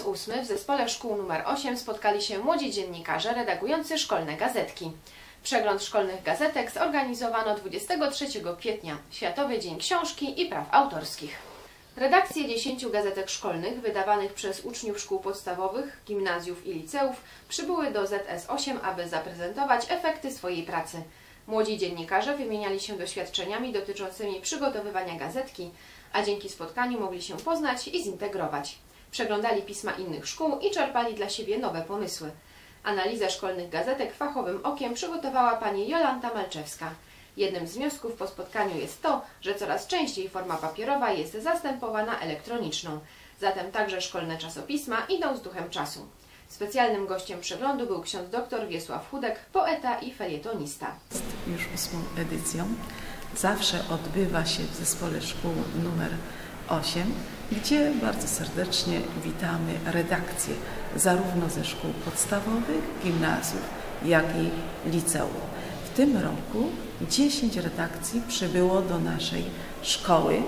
8 w zespole szkół nr 8 spotkali się młodzi dziennikarze redagujący szkolne gazetki. Przegląd szkolnych gazetek zorganizowano 23 kwietnia, Światowy Dzień Książki i Praw Autorskich. Redakcje 10 gazetek szkolnych wydawanych przez uczniów szkół podstawowych, gimnazjów i liceów przybyły do ZS8, aby zaprezentować efekty swojej pracy. Młodzi dziennikarze wymieniali się doświadczeniami dotyczącymi przygotowywania gazetki, a dzięki spotkaniu mogli się poznać i zintegrować. Przeglądali pisma innych szkół i czerpali dla siebie nowe pomysły. Analizę szkolnych gazetek fachowym okiem przygotowała pani Jolanta Malczewska. Jednym z wniosków po spotkaniu jest to, że coraz częściej forma papierowa jest zastępowana elektroniczną. Zatem także szkolne czasopisma idą z duchem czasu. Specjalnym gościem przeglądu był ksiądz dr Wiesław Chudek, poeta i felietonista. Jest już ósmą edycją. Zawsze odbywa się w zespole szkół numer 8, gdzie bardzo serdecznie witamy redakcje zarówno ze szkół podstawowych, gimnazjów, jak i liceów. W tym roku 10 redakcji przybyło do naszej szkoły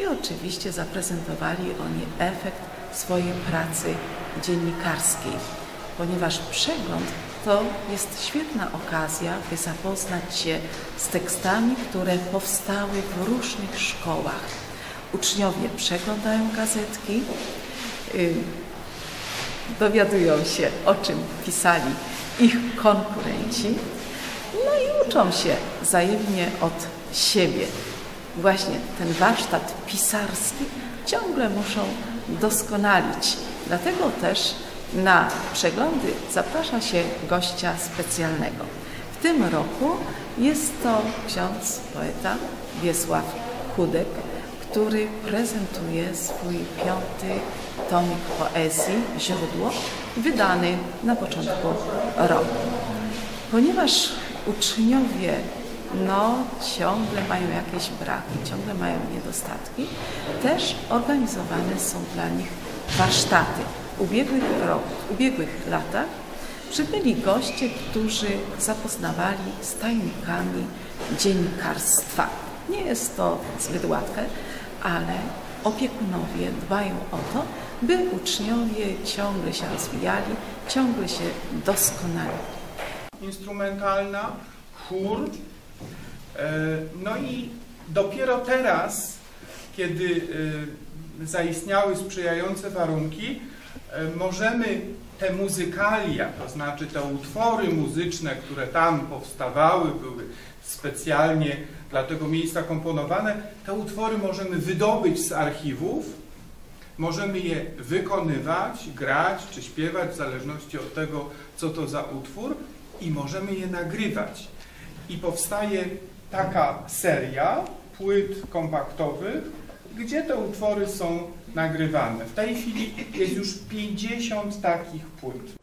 i oczywiście zaprezentowali oni efekt swojej pracy dziennikarskiej, ponieważ przegląd to jest świetna okazja, by zapoznać się z tekstami, które powstały w różnych szkołach. Uczniowie przeglądają gazetki, yy, dowiadują się, o czym pisali ich konkurenci, no i uczą się wzajemnie od siebie. Właśnie ten warsztat pisarski ciągle muszą doskonalić. Dlatego też na przeglądy zaprasza się gościa specjalnego. W tym roku jest to ksiądz poeta Wiesław Chudek, który prezentuje swój piąty tomik poezji Źródło, wydany na początku roku. Ponieważ uczniowie no, ciągle mają jakieś braki, ciągle mają niedostatki, też organizowane są dla nich warsztaty. W ubiegłych, rok, w ubiegłych latach przybyli goście, którzy zapoznawali z tajnikami dziennikarstwa. Nie jest to zbyt łatwe, ale opiekunowie dbają o to, by uczniowie ciągle się rozwijali, ciągle się doskonali. Instrumentalna, chór, e, no i dopiero teraz, kiedy e, zaistniały sprzyjające warunki, możemy te muzykalia, to znaczy te utwory muzyczne, które tam powstawały, były specjalnie dla tego miejsca komponowane, te utwory możemy wydobyć z archiwów, możemy je wykonywać, grać czy śpiewać w zależności od tego, co to za utwór i możemy je nagrywać. I powstaje taka seria płyt kompaktowych, gdzie te utwory są nagrywane. W tej chwili jest już 50 takich płyt.